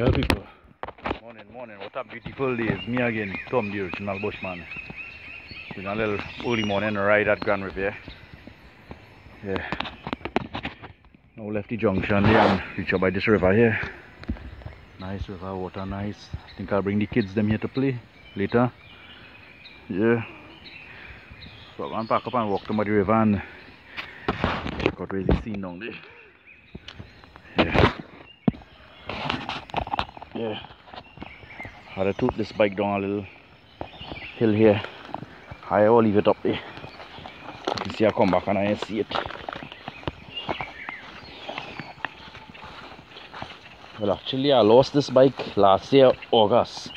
Yeah, people. Morning, morning. What a beautiful day. It's me again, Tom the original bushman. Doing a little early morning ride at Grand Riviere. Yeah. Now left the junction there and reach out by this river here. Nice river, water nice. I think I'll bring the kids them here to play later. Yeah. So I'm going to pack up and walk to the river and check out where the down there. Yeah. Yeah. Had to toot this bike down a little hill here. I will leave it up there. You can see I come back and I see it. Well actually I lost this bike last year August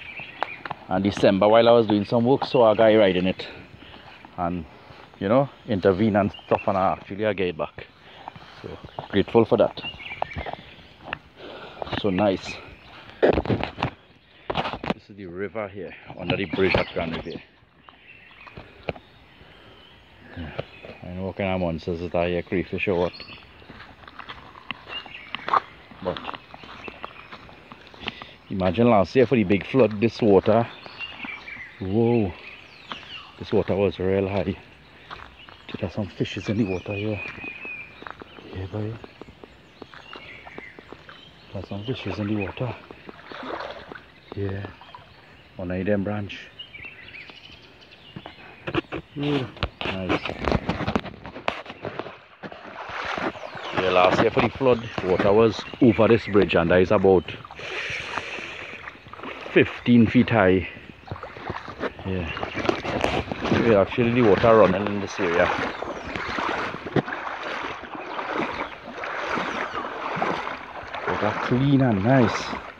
and December while I was doing some work saw a guy riding it and you know intervene and stuff and I actually I get it back. So grateful for that. So nice. This is the river here under the bridge at Grand Riviere. I know what kind of monsters that are here, crayfish or what. But imagine last year for the big flood, this water, whoa, this water was real high. There's some fishes in the water here. Yeah, boy. There's some fishes in the water. Yeah. On a them branch. Yeah. Nice. Yeah, last year for the flood, water was over this bridge and that is about 15 feet high. Yeah. Yeah, actually the water running in this area. Water clean and nice.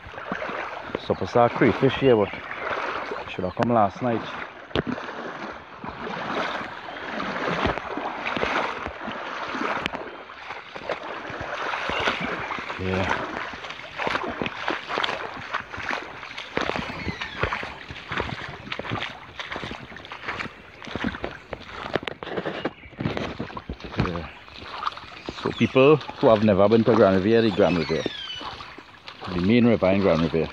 Supposed to have crayfish here, but should have come last night. Yeah. Yeah. So people who have never been to Grand Riviere, the Grand Riviere. The main river in Grand Riviere.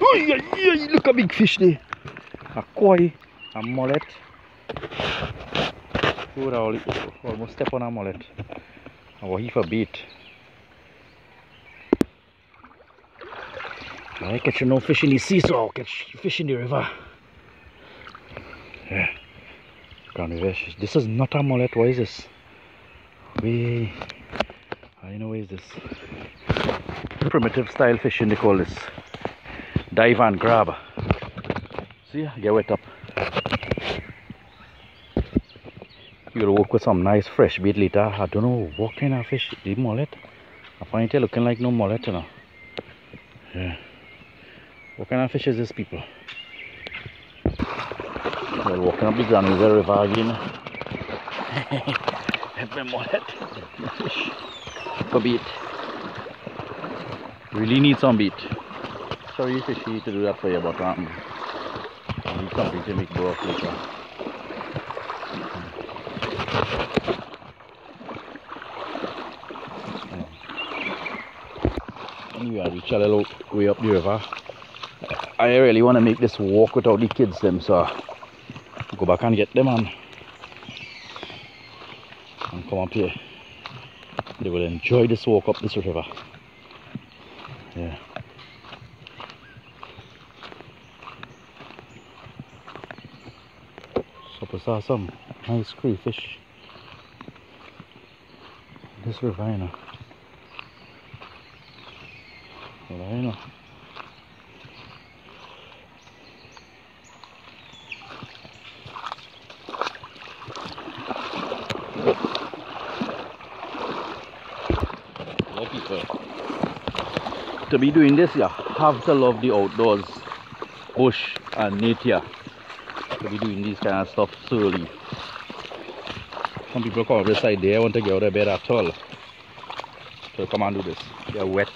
Oh yeah, look a big fish there. A koi, a mullet. All, almost step on a mullet. And what he for bait. I catch no fish in the sea, so I'll catch fish in the river. Yeah. This is not a mullet. What is this? We. I know what is this. Primitive style fishing they call this. Dive and grab. See, get wet up. You'll work with some nice fresh bait later. I don't know what kind of fish. The mullet. I find it looking like no mullet, you know. Yeah. What kind of fish is this, people? We're walking up the Grand Riviere River again. Have my mullet. Fish. For bait. Really need some bait. Sorry, fishy to do that for you, but um, I need something to make go off later. Anyway, I reach a little way up the river. I really want to make this walk without the kids them, so go back and get them and, and come up here. They will enjoy this walk up this river. Yeah. To have some nice crayfish. This river, you know. Well, I know. To be doing this, you have to love the outdoors, bush and nature. To be doing these kind of stuff early. Some people come up this side there want to get out of bed at all. So come and do this. They're wet.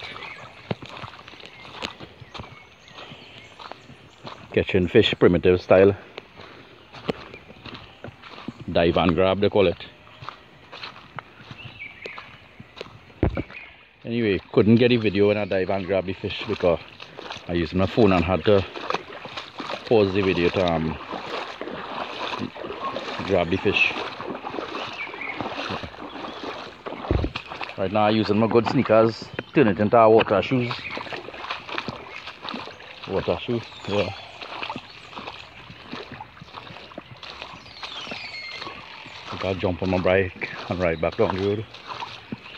Catching fish primitive style. dive and grab they call it anyway couldn't get a video when I dive and grab the fish because I used my phone and had to pause the video to um, grab the fish right now I'm using my good sneakers turn it into water shoes water shoes, yeah I jump on my bike and ride back down the road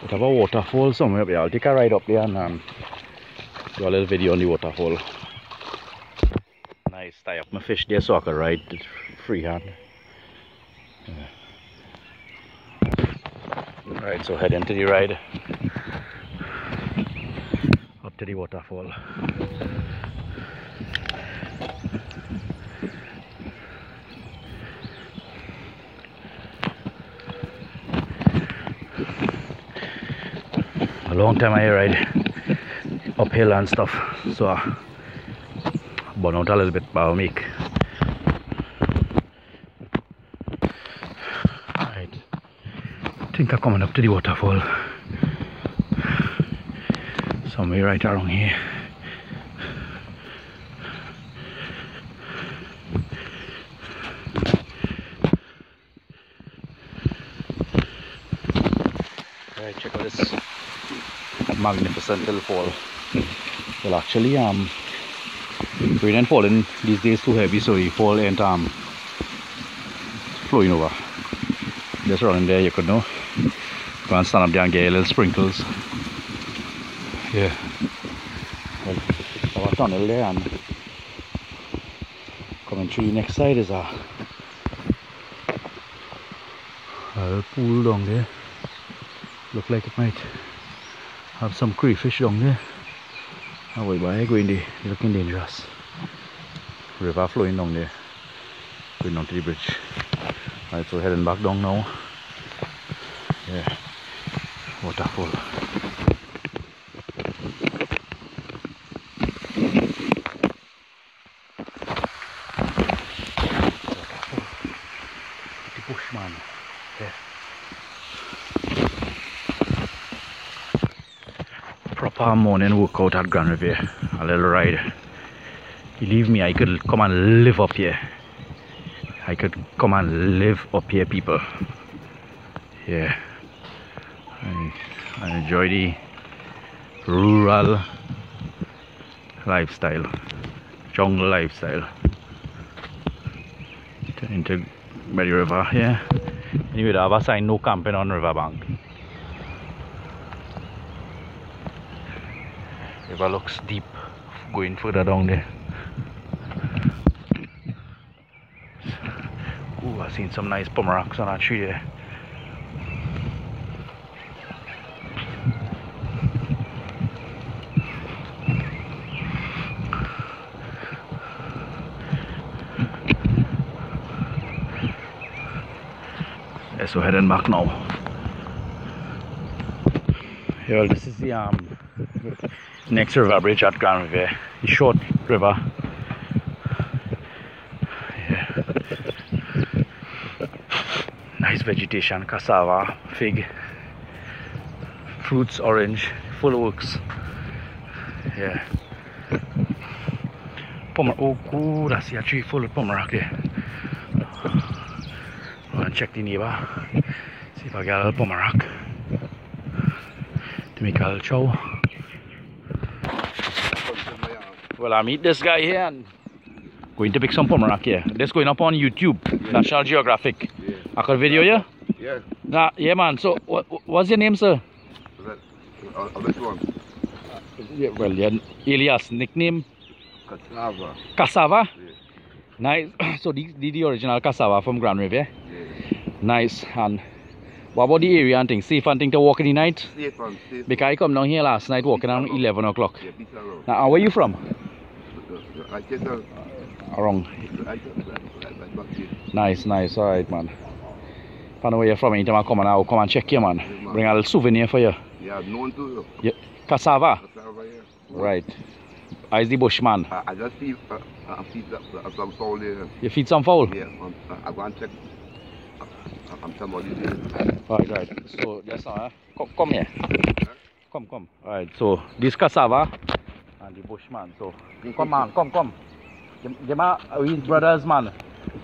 we have a waterfall somewhere up. I'll take a ride up there and um, do a little video on the waterfall. Nice, tie up my fish there so I can ride freehand. Yeah. Right, so head into the ride up to the waterfall. a long time I ride uphill and stuff so I burn out a little bit but I'll make right I think I'm coming up to the waterfall somewhere right around here Right, check out this magnificent hill fall. Well, actually, um, rain and falling these days too heavy, so you fall and um, flowing over. Just running there, you could know. Go and stand up there and get a little sprinkles. Yeah. Well, our tunnel there and coming through the next side is a, a pool down there. Look like it might have some crayfish down there. Oh wait, why going there? Looking dangerous. River flowing down there. Going down to the bridge. Alright, so heading back down now. Yeah. Waterfall. The bushman. Yeah. proper morning workout at Grand Riviere. A little ride. Believe me, I could come and live up here. I could come and live up here, people. Yeah. I, enjoy the rural lifestyle, jungle lifestyle. Into Mary River here. Anyway, the other sign no camping on riverbank. River looks deep going further down there. Ooh, I've seen some nice pomeracs on that tree there. Yeah, so heading back now. Well, this is the um next river bridge at Grand Riviere. The short river. Yeah. Nice vegetation, cassava, fig, fruits, orange, full works. Yeah. Pomer oh good, I see a tree full of pomerac there. Go and check the neighbor. See if I get a little pomerac. To make a little chow. Well, I meet this guy here and going to pick some pomerac here. This going up on YouTube, National Geographic. Yeah. I could video you? Yeah. Nah, yeah, man. So, what, what's your name, sir? That, uh, this one. Yeah, well, yeah, Elias. Nickname Cassava. Cassava. Yeah. Nice. So, the, the, the original cassava from Grand River. Yeah. Nice. And what about the area and things? Safe and thing to walk in the night? Safe and safe. Because I come down here last night walking around 11 o'clock. Yeah. Now, where you from? I get a, Around. I get a, I back here. Nice, nice. All right, man. Find out where you're from. Anytime I come and I'll come and check you, man. Bring a little souvenir for you. Yeah, known to Yeah. Cassava. Cassava, yeah. Right. I is the bushman. I, I just see, uh, I see that, uh, some soul there. You feed some fowl? Yeah, I, I go and check. I'm somebody there. Right. So just now, eh? come, come here. Come, come. Alright, so this cassava and the bushman. So come on, come, come. Them are we brothers, man.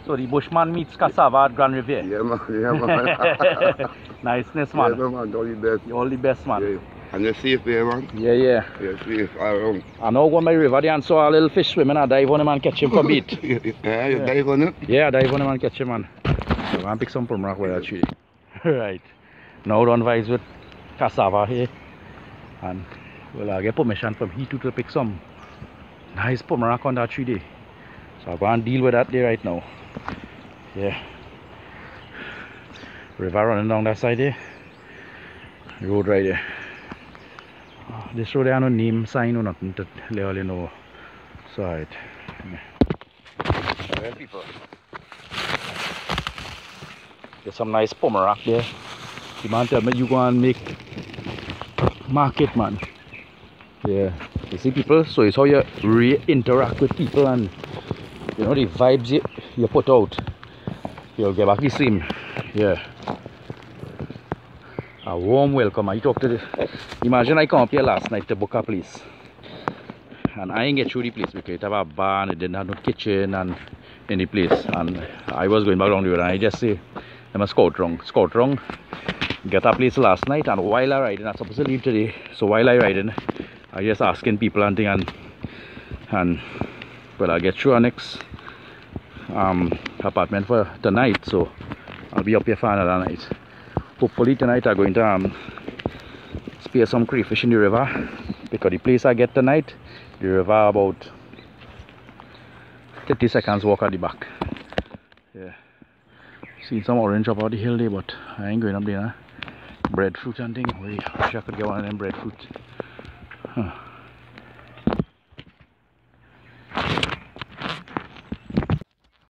So the bushman meets cassava at Grand Riviere. Yeah, man. Yeah, man. Niceness, yeah, man. man. man. All the best. All the best, man. Yeah. And you're safe there, man. Yeah, yeah. You're safe all around. I now go on my river there and saw a little fish swimming. I dive on him and catch him for beat. yeah, yeah, you Yeah. dive on it? Yeah, dive on him and catch him, man. So I'm gonna pick some pomerac where that tree. right. Now run vibes with cassava here. And well I get permission from he too to pick some nice pomerac on that tree there. So I'm gonna deal with that there right now. Yeah. River running down that side there. Road right there. This road there no name sign or nothing to let you know. So right. Yeah. Well people. There's some nice pomerac there. The man tell me you go and make market man. Yeah. You see people, so it's how you re interact with people and you know the vibes you, you put out. You'll get back the same. Yeah. A warm welcome. I talk to imagine I come up here last night to book a place. And I ain't get through the place because it have a barn, it didn't have no kitchen and any place. And I was going back down the road and I just say I'm a scout wrong. Scout wrong. Get a place last night and while I riding, I'm supposed to leave today. So while I riding, I just asking people and thing and and well I get through our next um apartment for tonight. So I'll be up here for another night. Hopefully tonight I'm going to um spear some crayfish in the river because the place I get tonight, the river about 30 seconds walk at the back. Yeah. Seen some orange up on the hill there, but I ain't going up there. Breadfruit and thing. Wait, wish I could get one of them breadfruit. Huh.